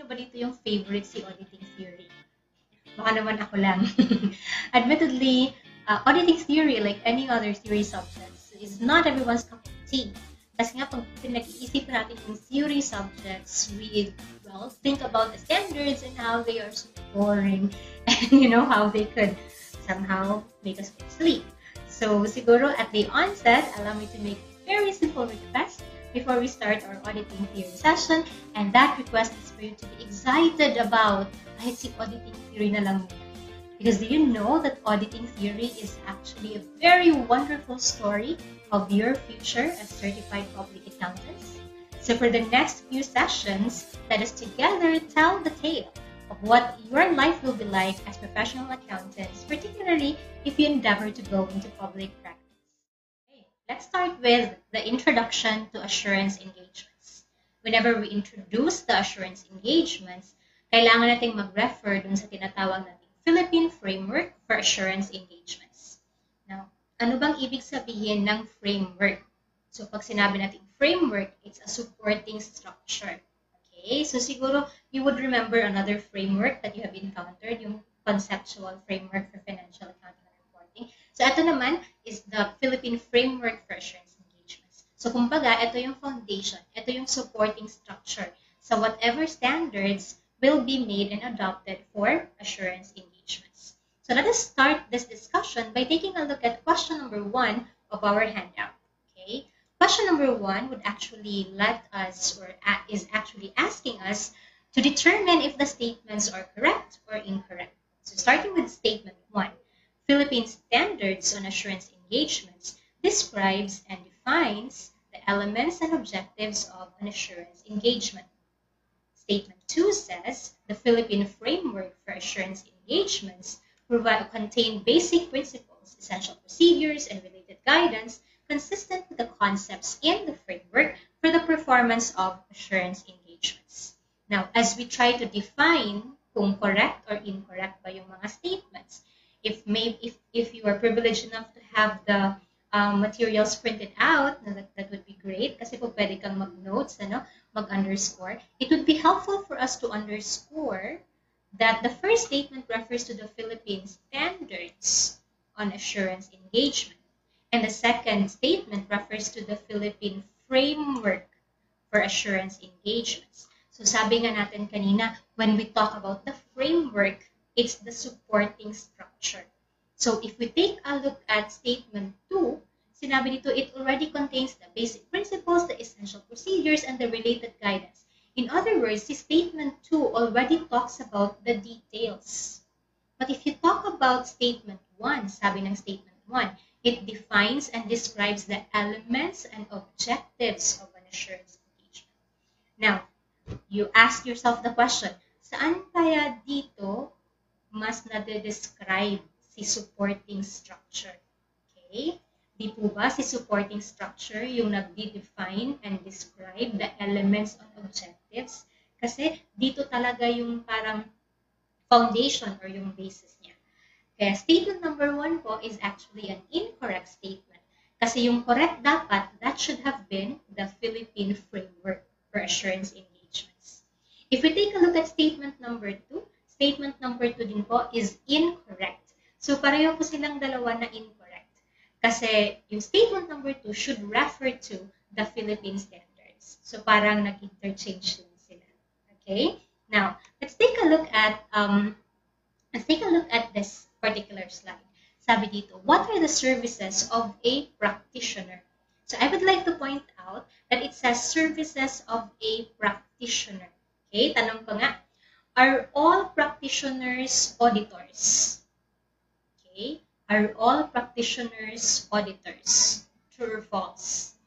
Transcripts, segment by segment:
Sino ba dito yung favorite si auditing theory? Baka naman ako lang. Admittedly, uh, auditing theory, like any other theory subjects, is not everyone's cup of tea. Kasi nga, pag pinag-iisip natin yung theory subjects, we, well, think about the standards and how they are so boring and, you know, how they could somehow make us sleep. So, siguro at the onset, allow me to make very simple request before we start our auditing theory session. And that request is for you to be excited about kahit si auditing theory na lang muna. Because do you know that auditing theory is actually a very wonderful story of your future as certified public accountants? So for the next few sessions, let us together tell the tale of what your life will be like as professional accountants, particularly if you endeavor to go into public practice. Let's start with the introduction to assurance engagements. Whenever we introduce the assurance engagements, kailangan nating mag-refer dun sa tinatawag nating Philippine Framework for Assurance Engagements. Now, ano bang ibig sabihin ng framework? So, pag sinabi natin framework, it's a supporting structure. Okay? So, siguro, you would remember another framework that you have encountered, yung conceptual framework for financial accounting and reporting. So, ito naman is the Philippine Framework for Assurance Engagements. So, kumbaga, ito yung foundation, ito yung supporting structure. So, whatever standards will be made and adopted for assurance engagements. So let us start this discussion by taking a look at question number one of our handout. Okay, question number one would actually let us or is actually asking us to determine if the statements are correct or incorrect. So starting with statement one, Philippine Standards on Assurance Engagements describes and defines the elements and objectives of an assurance engagement. Statement 2 says the Philippine Framework for Assurance Engagements provide contain basic principles, essential procedures, and related guidance consistent with the concepts in the framework for the performance of assurance engagements. Now, as we try to define kung correct or incorrect ba yung mga statements, if maybe if, if you are privileged enough to have the um, materials printed out, that, that would be great kasi po pwede kang mag-notes, ano, mag-underscore, it would be helpful for us to underscore that the first statement refers to the Philippine standards on assurance engagement. And the second statement refers to the Philippine framework for assurance engagements. So sabi nga natin kanina, when we talk about the framework, it's the supporting structure. So if we take a look at statement 2, sinabi dito, it already contains the basic principles, the essential procedures, and the related guidance. In other words, the statement 2 already talks about the details. But if you talk about statement 1, sabi ng statement 1, it defines and describes the elements and objectives of an assurance engagement. Now, you ask yourself the question, saan kaya dito mas nade-describe si supporting structure? Okay? Di po ba si supporting structure yung nagde-define and describe the elements and objectives? Kasi dito talaga yung parang foundation or yung basis niya. Kaya statement number one po is actually an incorrect statement. Kasi yung correct dapat, that should have been the Philippine Framework for Assurance Engagements. If we take a look at statement number two, statement number two din po is incorrect. So pareho po silang dalawa na incorrect. Kasi yung statement number two should refer to the Philippine standards. So parang nag-interchange lang sila. Okay? Now, let's take a look at um, let's take a look at this particular slide. Sabi dito, what are the services of a practitioner? So I would like to point out that it says services of a practitioner. Okay, tanong ko nga, are all practitioners auditors? Okay, are all practitioners auditors? True or false?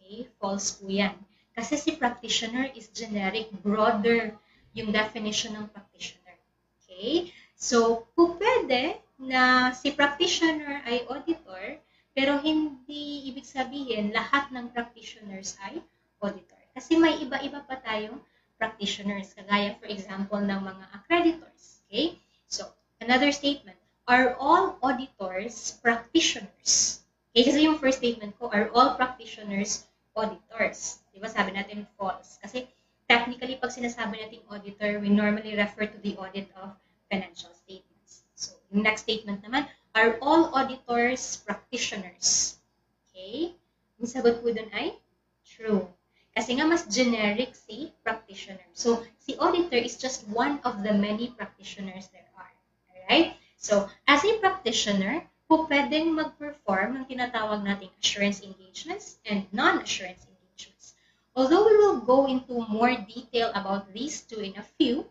Okay, false po yan. Kasi si practitioner is generic, broader yung definition ng practitioner. Okay? So, po pwede na si practitioner ay auditor, pero hindi ibig sabihin lahat ng practitioners ay auditor. Kasi may iba-iba pa tayong practitioners, kagaya for example ng mga accreditors. Okay? So, another statement, are all auditors practitioners? Okay, kasi yung first statement ko, are all practitioners auditors? Di ba sabi natin false? Kasi technically, pag sinasabi natin auditor, we normally refer to the audit of financial statements. So, yung next statement naman, are all auditors practitioners? Okay? Yung sagot po dun ay true. Kasi nga mas generic si practitioner. So, si auditor is just one of the many practitioners there are. Alright? So, as a practitioner, po pwedeng mag-perform ng tinatawag nating assurance engagements and non-assurance engagements. Although we will go into more detail about these two in a few,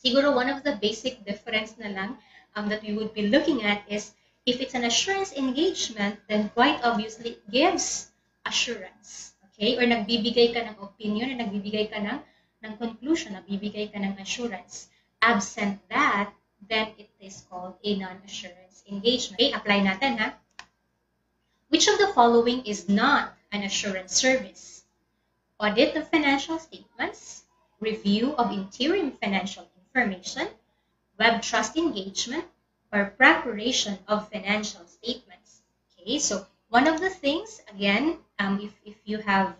siguro one of the basic difference na lang um, that we would be looking at is if it's an assurance engagement, then quite obviously gives assurance. Okay? Or nagbibigay ka ng opinion, or nagbibigay ka ng, ng conclusion, nagbibigay ka ng assurance. Absent that, then it is called a non-assurance engagement. Okay, apply natin ha. Which of the following is not an assurance service? Audit of financial statements, review of interim financial information, web trust engagement, or preparation of financial statements. Okay, so one of the things, again, um, if, if you have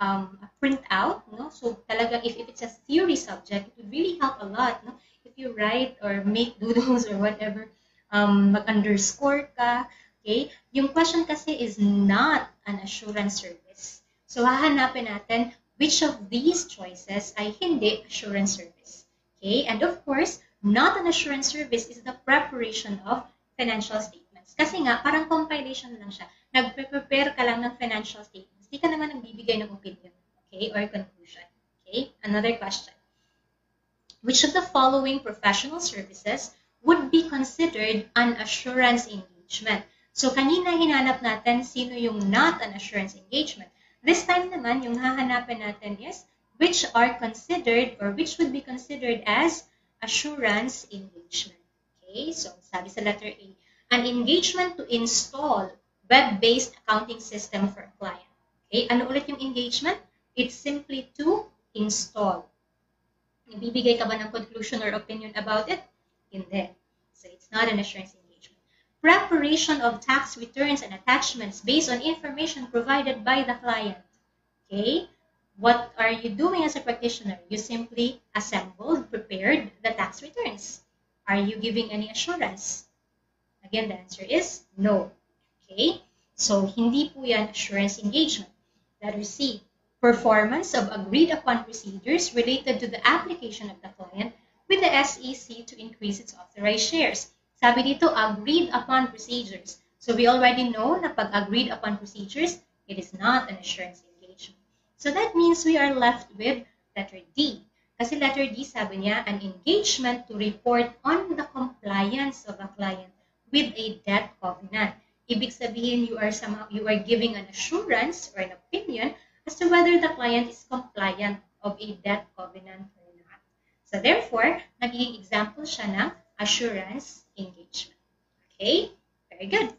um, a printout, no? so talaga, if, if it's a theory subject, it would really help a lot. No? If you write or make doodles or whatever, um, mag-underscore ka, okay? Yung question kasi is not an assurance service. So, hahanapin natin which of these choices ay hindi assurance service. Okay? And of course, not an assurance service is the preparation of financial statements. Kasi nga, parang compilation lang siya. Nagpe-prepare ka lang ng financial statements. Hindi ka naman nagbibigay ng opinion. Okay? Or conclusion. Okay? Another question. Which of the following professional services would be considered an assurance engagement? So, kanina hinanap natin sino yung not an assurance engagement. This time naman, yung hahanapin natin is which are considered or which would be considered as assurance engagement. Okay, so sabi sa letter A, an engagement to install web-based accounting system for a client. Okay, ano ulit yung engagement? It's simply to install. Ibibigay ka ba ng conclusion or opinion about it? Hindi. So it's not an assurance engagement. Preparation of tax returns and attachments based on information provided by the client. Okay, what are you doing as a practitioner? You simply assembled, prepared the tax returns. Are you giving any assurance? Again, the answer is no. Okay? So, hindi po yan assurance engagement. Letter C, performance of agreed upon procedures related to the application of the client with the SEC to increase its authorized shares. Sabi dito, agreed upon procedures. So, we already know na pag agreed upon procedures, it is not an assurance engagement. So, that means we are left with letter D. Kasi letter D, sabi niya, an engagement to report on the compliance of a client with a debt covenant. Ibig sabihin, you are somehow, you are giving an assurance or an opinion as to whether the client is compliant of a debt covenant or not. So therefore, nagiging example siya ng assurance engagement. Okay? Very good.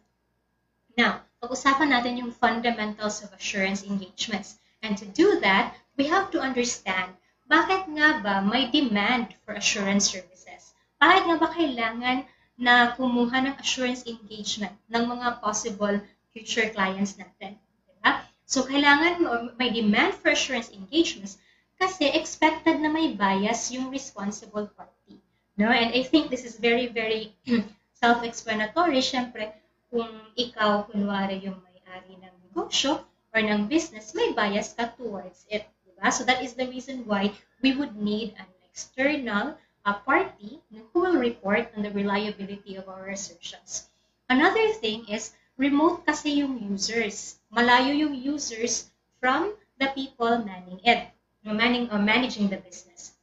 Now, pag-usapan natin yung fundamentals of assurance engagements. And to do that, we have to understand bakit nga ba may demand for assurance services? Bakit nga ba kailangan na kumuha ng assurance engagement ng mga possible future clients natin? Diba? So, kailangan may demand for assurance engagements kasi expected na may bias yung responsible party. No? And I think this is very, very self-explanatory. Siyempre, kung ikaw, kunwari yung may-ari ng negosyo or ng business, may bias ka towards it. Diba? So that is the reason why we would need an external uh, party who will report on the reliability of our assertions. Another thing is, remote kasi yung users. Malayo yung users from the people manning it, manning or managing the business.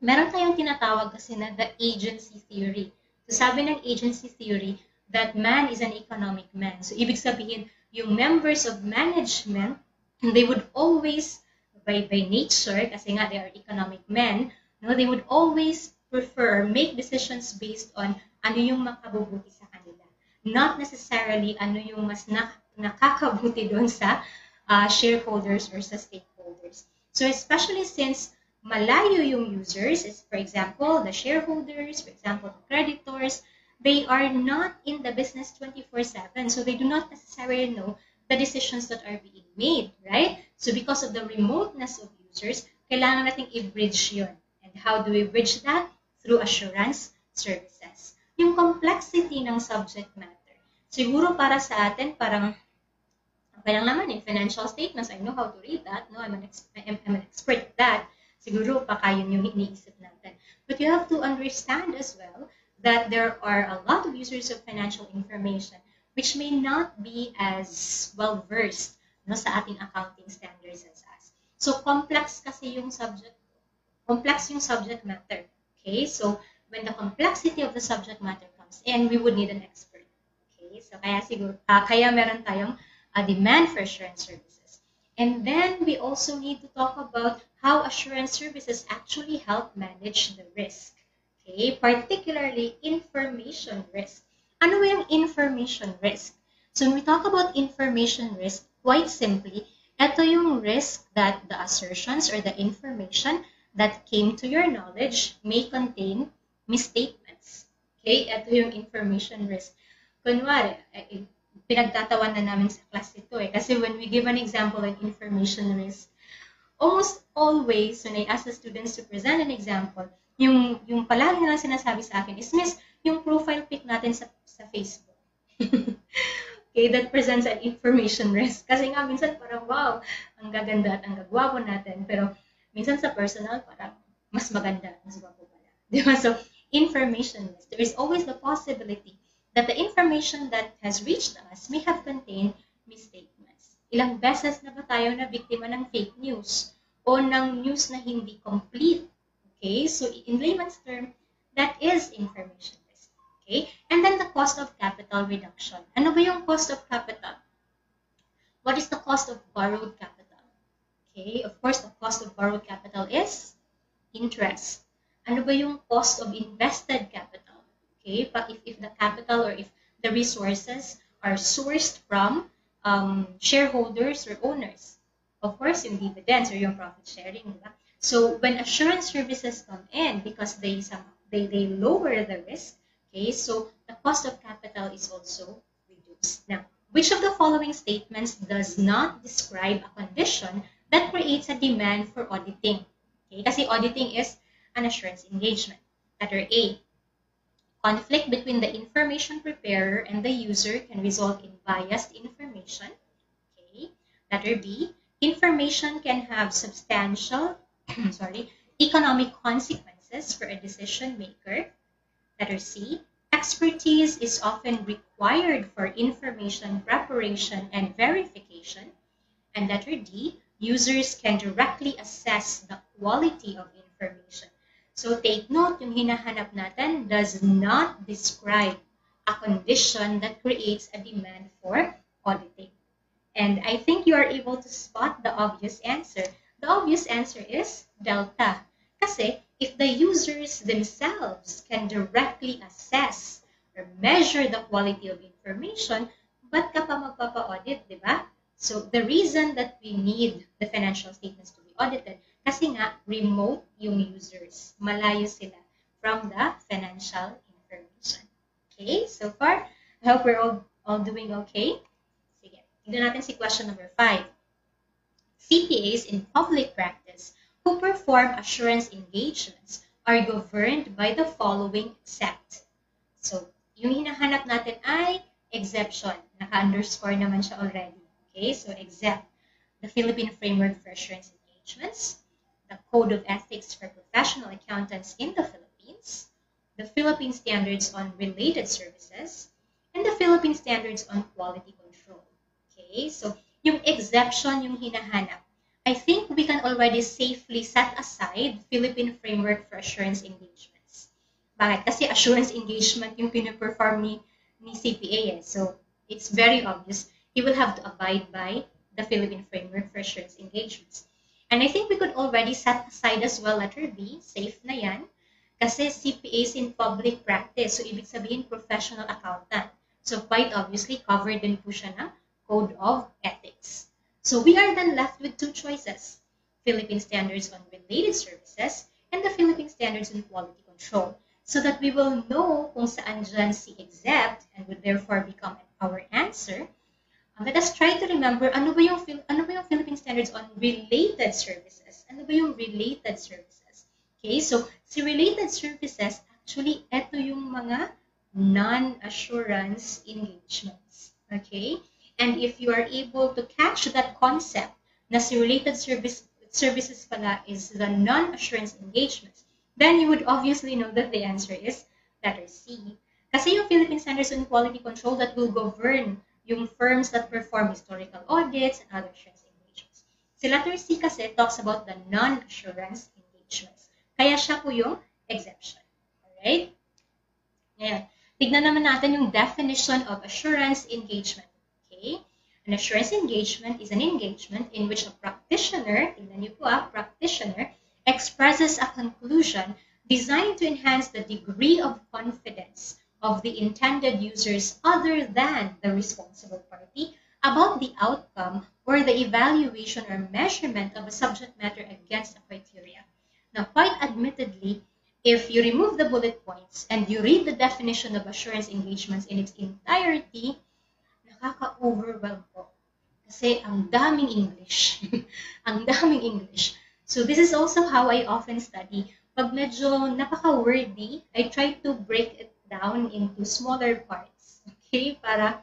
Meron tayong tinatawag kasi na the agency theory. So sabi ng agency theory that man is an economic man. So ibig sabihin, yung members of management, they would always by, by nature, kasi nga they are economic men, no, they would always prefer, make decisions based on ano yung makabubuti sa kanila. Not necessarily ano yung mas na, nakakabuti doon sa uh, shareholders or sa stakeholders. So especially since malayo yung users, is for example, the shareholders, for example, the creditors, they are not in the business 24-7. So they do not necessarily know the decisions that are being made, right? So because of the remoteness of users, kailangan nating i-bridge yun. How do we bridge that? Through assurance services. Yung complexity ng subject matter. Siguro para sa atin, parang okay lang naman eh, financial statements, I know how to read that, no, I'm an, I'm, I'm an expert at that. Siguro, baka yun yung iniisip natin. But you have to understand as well that there are a lot of users of financial information which may not be as well versed no, sa ating accounting standards as us. So, complex kasi yung subject, complex yung subject matter. Okay, so when the complexity of the subject matter comes in, we would need an expert. Okay, so kaya siguro, uh, kaya meron tayong a uh, demand for assurance services. And then we also need to talk about how assurance services actually help manage the risk. Okay, particularly information risk. Ano yung information risk? So when we talk about information risk, quite simply, ito yung risk that the assertions or the information that came to your knowledge may contain misstatements. Okay? Ito yung information risk. Kunwari, eh, pinagtatawan na namin sa class ito eh. Kasi when we give an example of information risk, almost always when I ask the students to present an example, yung, yung palagi nilang sinasabi sa akin is, Miss, yung profile pic natin sa, sa Facebook. okay, that presents an information risk. Kasi nga, minsan parang, wow, ang gaganda at ang gagwapo natin. Pero, minsan sa personal, parang, mas maganda, mas gwapo pala. Di ba? So, information risk. There is always the possibility that the information that has reached us may have contained misstatements. Ilang beses na ba tayo na biktima ng fake news o ng news na hindi complete? Okay, so in layman's term, that is information Okay? And then the cost of capital reduction. Ano ba yung cost of capital? What is the cost of borrowed capital? Okay, of course, the cost of borrowed capital is interest. Ano ba yung cost of invested capital? Okay, but if, if the capital or if the resources are sourced from um, shareholders or owners, of course, yung dividends or yung profit sharing? So when assurance services come in, because they some they, they lower the risk, Okay, so the cost of capital is also reduced. Now, which of the following statements does not describe a condition that creates a demand for auditing? Okay, kasi auditing is an assurance engagement. Letter A, conflict between the information preparer and the user can result in biased information. Okay. Letter B, information can have substantial sorry, economic consequences for a decision maker. Letter C, expertise is often required for information preparation and verification. And letter D, users can directly assess the quality of information. So take note, yung hinahanap natin does not describe a condition that creates a demand for auditing. And I think you are able to spot the obvious answer. The obvious answer is delta. Kasi if the users themselves can directly assess or measure the quality of information, ba't ka pa magpapa-audit, di ba? So, the reason that we need the financial statements to be audited, kasi nga, remote yung users. Malayo sila from the financial information. Okay, so far, I hope we're all, all doing okay. Sige, tignan natin si question number 5. CPAs in public practice who perform assurance engagements are governed by the following except. So, yung hinahanap natin ay exception. Naka-underscore naman siya already. Okay, so except the Philippine Framework for Assurance Engagements, the Code of Ethics for Professional Accountants in the Philippines, the Philippine Standards on Related Services, and the Philippine Standards on Quality Control. Okay, so yung exception yung hinahanap. I think we can already safely set aside the Philippine Framework for Assurance Engagements. Bakit? Kasi assurance engagement yung pinaperform ni, ni CPA eh. So, it's very obvious. He will have to abide by the Philippine Framework for Assurance Engagements. And I think we could already set aside as well letter B, safe na yan, kasi CPAs in public practice. So, ibig sabihin professional accountant. So, quite obviously, covered din po siya ng Code of Ethics. So we are then left with two choices, Philippine Standards on Related Services and the Philippine Standards on Quality Control, so that we will know kung saan dyan si exempt and would therefore become our answer, let us try to remember ano ba yung ano ba yung Philippine standards on related services? Ano ba yung related services? Okay, so si related services actually ito yung mga non-assurance engagements. Okay? And if you are able to catch that concept na si related service services pala is the non-assurance engagements, then you would obviously know that the answer is letter C. Kasi yung Philippine Standards on Quality Control that will govern yung firms that perform historical audits and other assurance engagements. Si letter C kasi talks about the non-assurance engagements. Kaya siya po yung exemption. Alright? Ngayon, tignan naman natin yung definition of assurance engagement. Okay? An assurance engagement is an engagement in which a practitioner, tignan niyo po ah, practitioner, expresses a conclusion designed to enhance the degree of confidence of the intended users other than the responsible party about the outcome or the evaluation or measurement of a subject matter against a criteria. Now, quite admittedly, if you remove the bullet points and you read the definition of assurance engagements in its entirety, nakaka-overwhelm po. Kasi ang daming English. ang daming English. So this is also how I often study. Pag medyo napaka-wordy, I try to break it down into smaller parts. Okay? Para,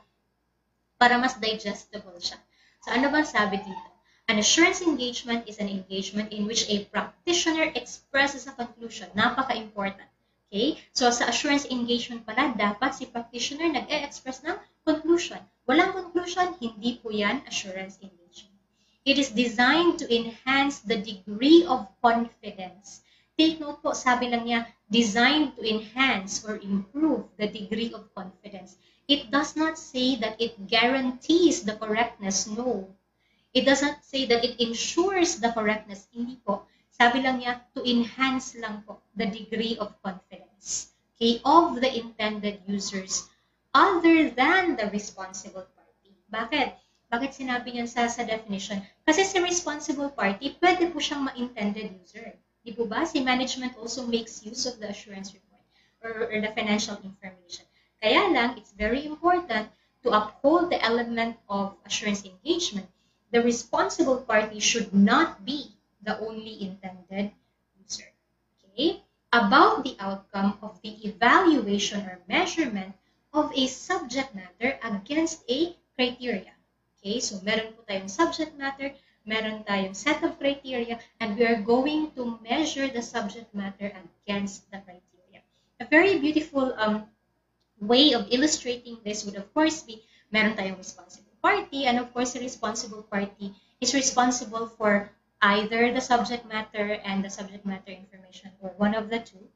para mas digestible siya. So ano bang sabi dito? An assurance engagement is an engagement in which a practitioner expresses a conclusion. Napaka-important. Okay? So sa assurance engagement pala, dapat si practitioner nag-e-express ng conclusion. Walang conclusion, hindi po yan assurance engagement. It is designed to enhance the degree of confidence Take note po, sabi lang niya, designed to enhance or improve the degree of confidence. It does not say that it guarantees the correctness. No. It does not say that it ensures the correctness. Hindi po. Sabi lang niya, to enhance lang po the degree of confidence okay, of the intended users other than the responsible party. Bakit? Bakit sinabi niyan sa, sa definition? Kasi si responsible party, pwede po siyang ma-intended user. Di po ba? Si management also makes use of the assurance report or, or the financial information. Kaya lang, it's very important to uphold the element of assurance engagement. The responsible party should not be the only intended user. Okay? About the outcome of the evaluation or measurement of a subject matter against a criteria. Okay? So, meron po tayong subject matter, meron tayong set of criteria and we are going to measure the subject matter against the criteria. A very beautiful um, way of illustrating this would of course be meron tayong responsible party and of course the responsible party is responsible for either the subject matter and the subject matter information or one of the two.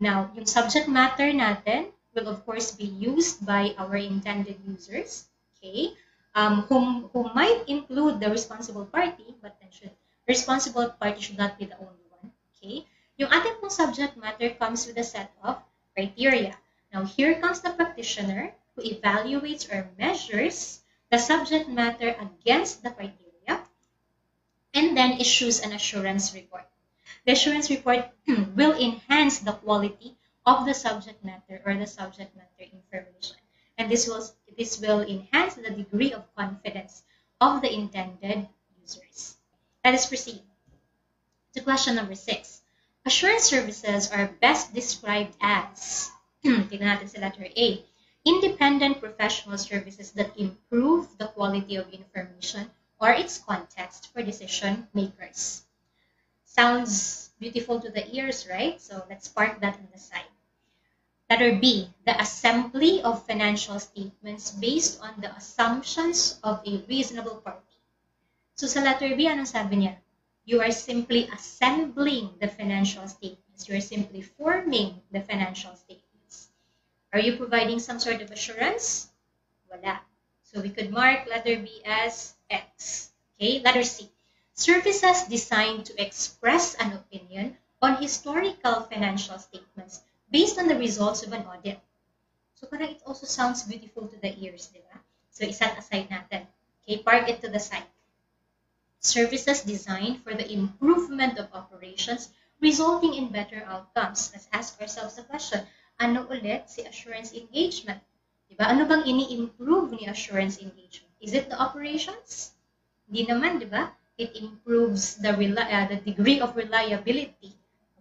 Now, yung subject matter natin will of course be used by our intended users. Okay? Um, whom, who might include the responsible party, but then should, responsible party should not be the only one. Okay? Yung ating pong subject matter comes with a set of criteria. Now, here comes the practitioner who evaluates or measures the subject matter against the criteria and then issues an assurance report. The assurance report will enhance the quality of the subject matter or the subject matter information. And this will this will enhance the degree of confidence of the intended users. Let us proceed to question number six. Assurance services are best described as, natin sa letter A, independent professional services that improve the quality of information or its context for decision makers. Sounds beautiful to the ears, right? So let's park that on the side. Letter B, the assembly of financial statements based on the assumptions of a reasonable party. So sa letter B, anong sabi niya? You are simply assembling the financial statements. You are simply forming the financial statements. Are you providing some sort of assurance? Wala. So we could mark letter B as X. Okay, letter C. Services designed to express an opinion on historical financial statements based on the results of an audit. So parang it also sounds beautiful to the ears, di ba? So iset aside natin. Okay, park it to the side. Services designed for the improvement of operations resulting in better outcomes. Let's ask ourselves the question, ano ulit si assurance engagement? Diba? Ano bang ini-improve ni assurance engagement? Is it the operations? Di naman, di ba? It improves the, uh, the degree of reliability.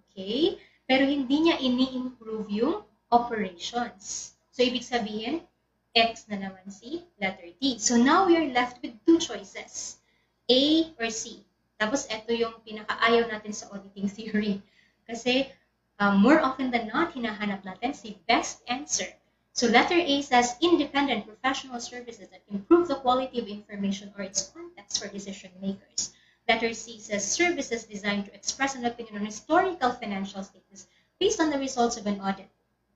Okay? Pero hindi niya ini-improve yung operations. So, ibig sabihin, X na naman si letter D. So, now we are left with two choices. A or C. Tapos, ito yung pinakaayaw natin sa auditing theory. Kasi, um, more often than not, hinahanap natin si best answer. So, letter A says, independent professional services that improve the quality of information or its context for decision makers. Letter C says, services designed to express an opinion on historical financial statements based on the results of an audit.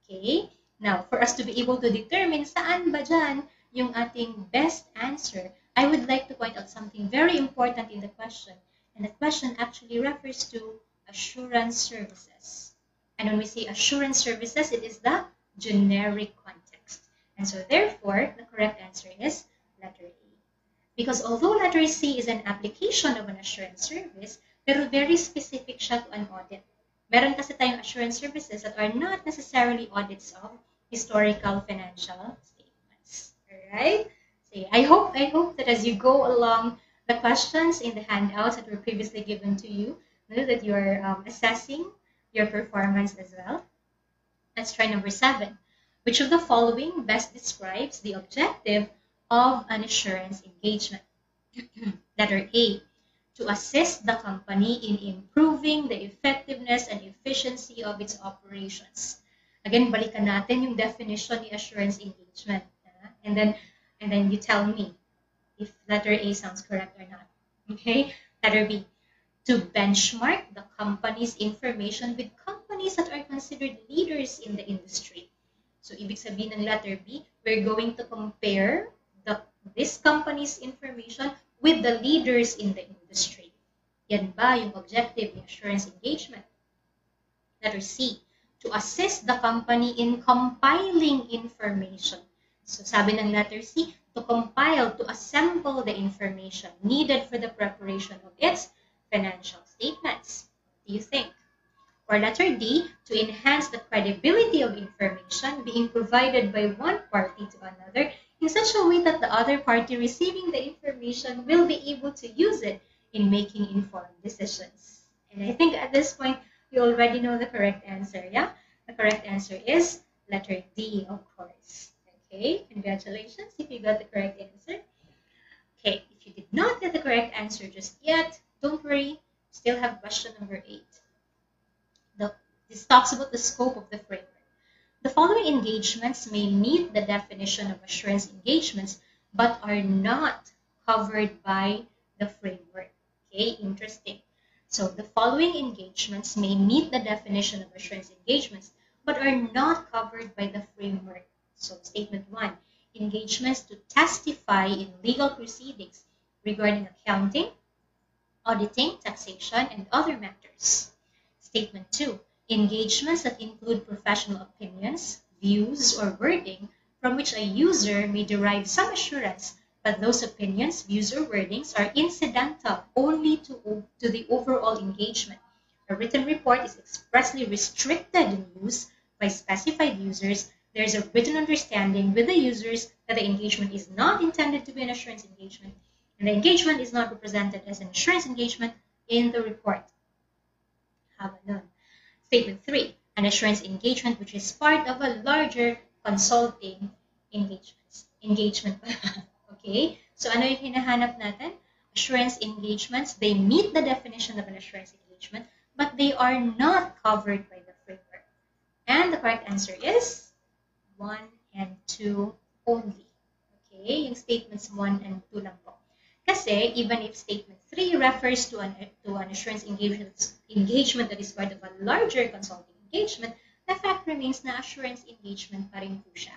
Okay? Now, for us to be able to determine saan ba dyan yung ating best answer, I would like to point out something very important in the question. And the question actually refers to assurance services. And when we say assurance services, it is the generic context. And so therefore, the correct answer is letter A. Because although letter C is an application of an assurance service, pero very specific siya to an audit. Meron kasi tayong assurance services that are not necessarily audits of historical financial statements. Alright? So I hope I hope that as you go along the questions in the handouts that were previously given to you, that you are um, assessing your performance as well. Let's try number seven. Which of the following best describes the objective of an assurance engagement? Letter A. To assist the company in improving the effectiveness and efficiency of its operations. Again, balikan natin yung definition ni assurance engagement. And then and then you tell me if letter A sounds correct or not. Okay? Letter B. To benchmark the company's information with companies that are considered leaders in the industry. So, ibig sabihin ng letter B, we're going to compare this company's information with the leaders in the industry. Yan ba yung objective ng assurance engagement? Letter C to assist the company in compiling information. So sabi ng letter C, to compile, to assemble the information needed for the preparation of its financial statements. Do you think? Or letter D, to enhance the credibility of information being provided by one party to another in such a way that the other party receiving the information will be able to use it in making informed decisions. And I think at this point, you already know the correct answer, yeah? The correct answer is letter D, of course. Okay, congratulations if you got the correct answer. Okay, if you did not get the correct answer just yet, don't worry, still have question number eight. The, this talks about the scope of the framework. The following engagements may meet the definition of assurance engagements, but are not covered by the framework. Okay, interesting. So the following engagements may meet the definition of assurance engagements, but are not covered by the framework. So statement one, engagements to testify in legal proceedings regarding accounting, auditing, taxation, and other matters. Statement two, engagements that include professional opinions, views, or wording from which a user may derive some assurance but those opinions, views, or wordings are incidental only to, to the overall engagement. A written report is expressly restricted in use by specified users. There is a written understanding with the users that the engagement is not intended to be an assurance engagement, and the engagement is not represented as an assurance engagement in the report. Have a none. Statement 3. An assurance engagement which is part of a larger consulting engagement. engagement. Okay? So ano yung hinahanap natin? Assurance engagements, they meet the definition of an assurance engagement, but they are not covered by the framework. And the correct answer is 1 and 2 only. Okay? Yung statements 1 and 2 lang po. Kasi, even if statement 3 refers to an, to an assurance engagement, engagement that is part of a larger consulting engagement, the fact remains na assurance engagement pa rin po siya.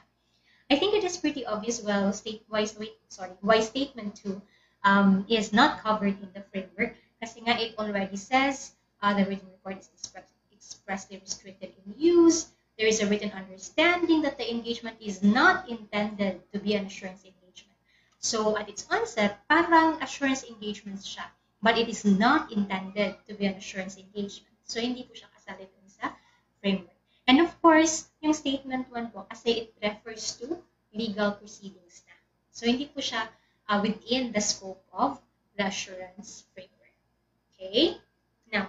I think it is pretty obvious well state why sorry why statement two um, is not covered in the framework kasi nga it already says uh, the written report is express, expressly restricted in use. There is a written understanding that the engagement is not intended to be an assurance engagement. So at its onset, parang assurance engagement siya, but it is not intended to be an assurance engagement. So hindi po siya kasali dun sa framework. And of course, yung statement 1 po, kasi it refers to legal proceedings na. So, hindi po siya uh, within the scope of the assurance framework. Okay, now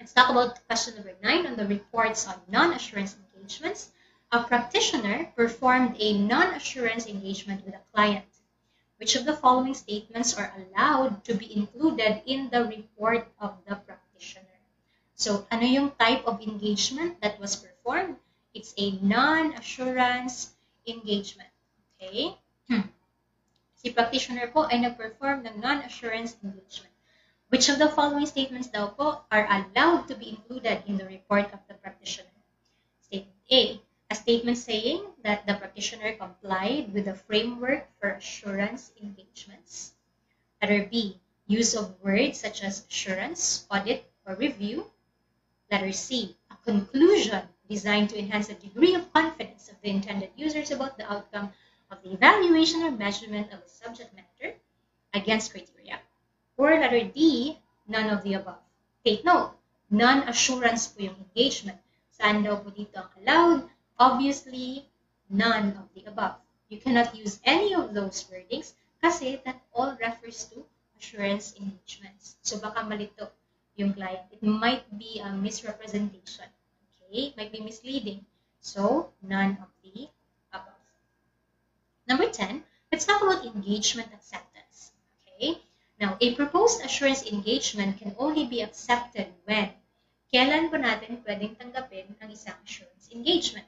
let's talk about question number nine on the reports on non-assurance engagements. A practitioner performed a non-assurance engagement with a client. Which of the following statements are allowed to be included in the report of the practitioner? So, ano yung type of engagement that was performed? It's a non-assurance engagement. Okay? Hmm. Si practitioner po ay nag-perform ng non-assurance engagement. Which of the following statements daw po are allowed to be included in the report of the practitioner? Statement A, a statement saying that the practitioner complied with the framework for assurance engagements. Letter B, use of words such as assurance, audit, or review. Letter C, a conclusion designed to enhance the degree of confidence of the intended users about the outcome of the evaluation or measurement of a subject matter against criteria. Or letter D, none of the above. Take note, non-assurance po yung engagement. Saan daw po dito ang allowed? Obviously, none of the above. You cannot use any of those wordings kasi that all refers to assurance engagements. So baka malito yung client. It might be a misrepresentation. Okay? It might be misleading. So, none of the above. Number 10, let's talk about engagement acceptance. Okay? Now, a proposed assurance engagement can only be accepted when kailan ba natin pwedeng tanggapin ang isang assurance engagement?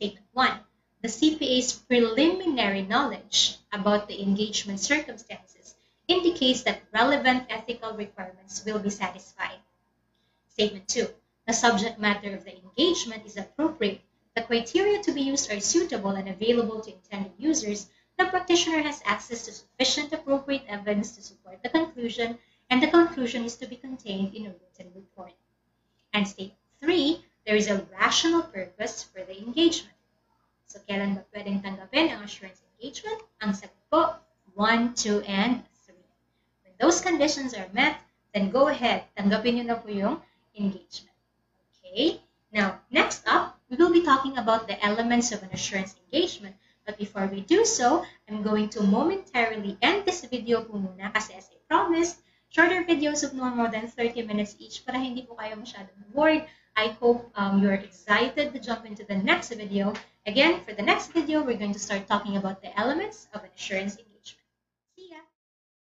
Statement 1. The CPA's preliminary knowledge about the engagement circumstances indicates that relevant ethical requirements will be satisfied. Statement 2. The subject matter of the engagement is appropriate the criteria to be used are suitable and available to intended users, the practitioner has access to sufficient appropriate evidence to support the conclusion, and the conclusion is to be contained in a written report. And state 3, there is a rational purpose for the engagement. So, kailan ba pwedeng tanggapin ang assurance engagement? Ang sagot po, 1, 2, and 3. When those conditions are met, then go ahead, tanggapin nyo na po yung engagement. Okay? Now, next up, we will be talking about the elements of an assurance engagement. But before we do so, I'm going to momentarily end this video po muna kasi as I promised, shorter videos of no more than 30 minutes each para hindi po kayo masyadong bored. I hope um, you're excited to jump into the next video. Again, for the next video, we're going to start talking about the elements of an engagement.